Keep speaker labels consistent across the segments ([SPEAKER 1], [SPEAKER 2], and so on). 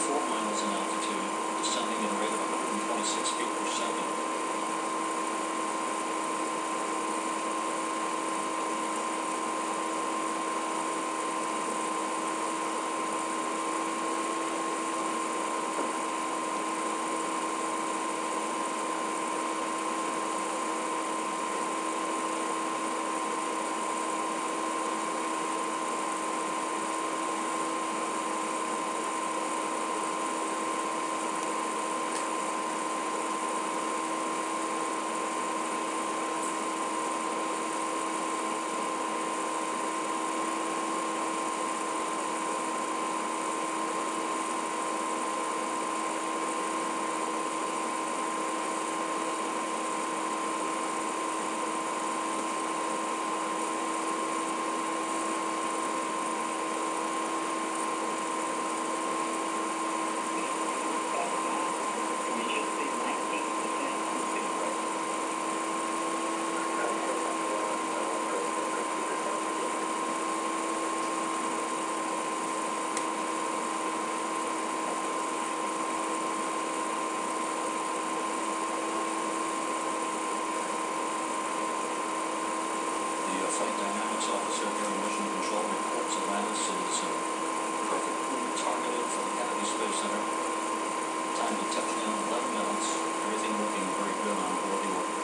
[SPEAKER 1] Four miles in altitude, descending at a rate of 126 feet. Flight Dynamics Officer here in Mission Control reports Atlanta City Center. Perfect targeted for the Kennedy Space Center. Time to touchdown 11 minutes. Everything looking very good on board the orbiter.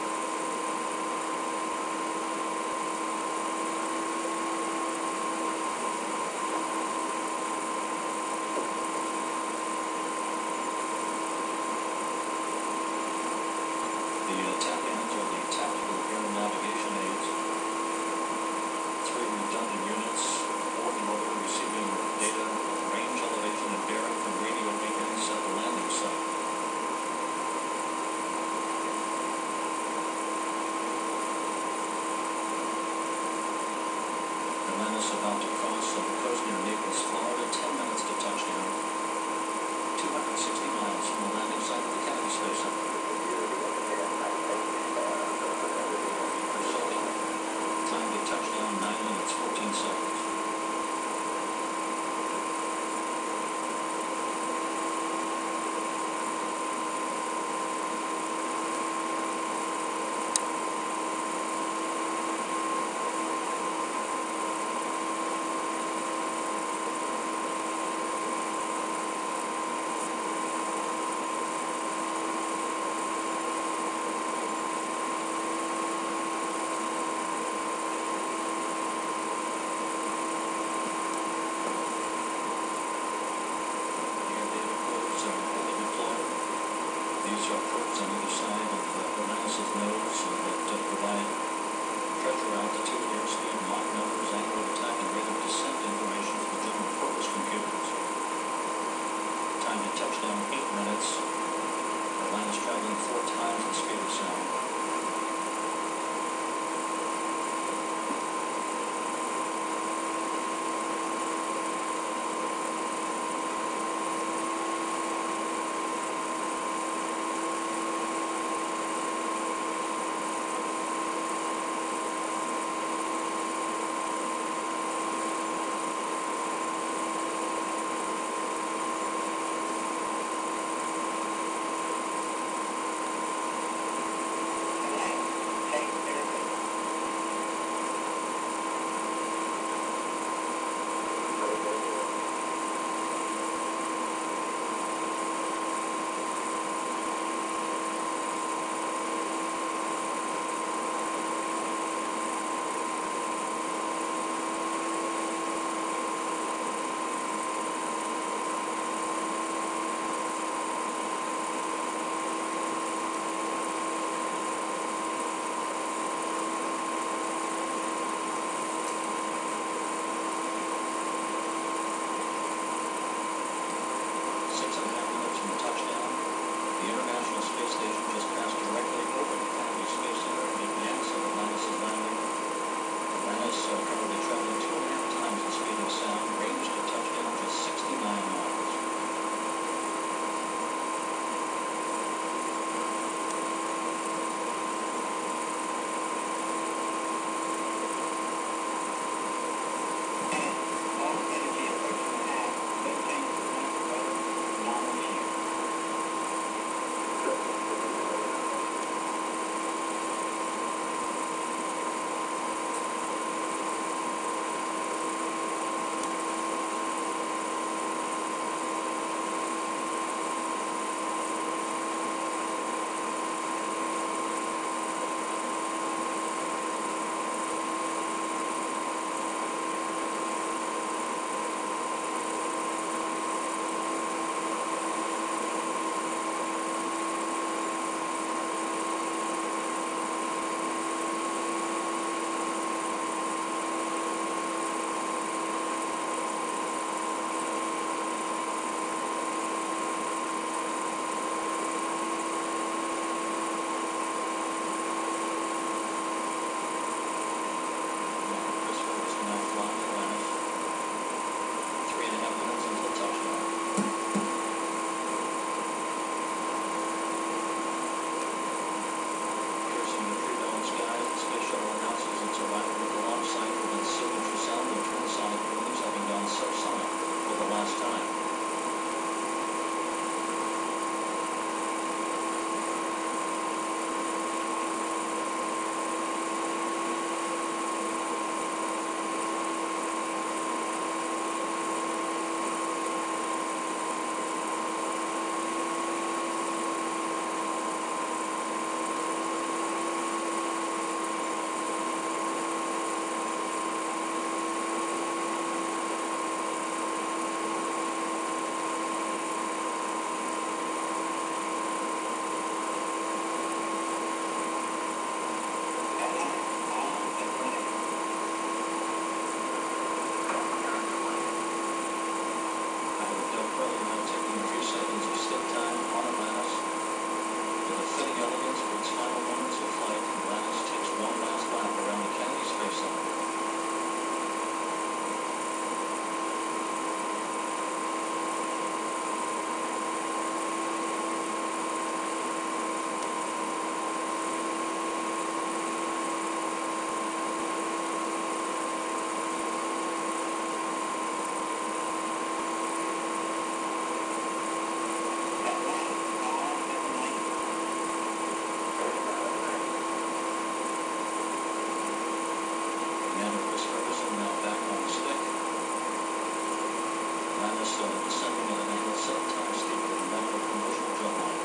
[SPEAKER 1] Minnesota, the second in the NATO, self-times, the member of commercial John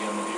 [SPEAKER 1] again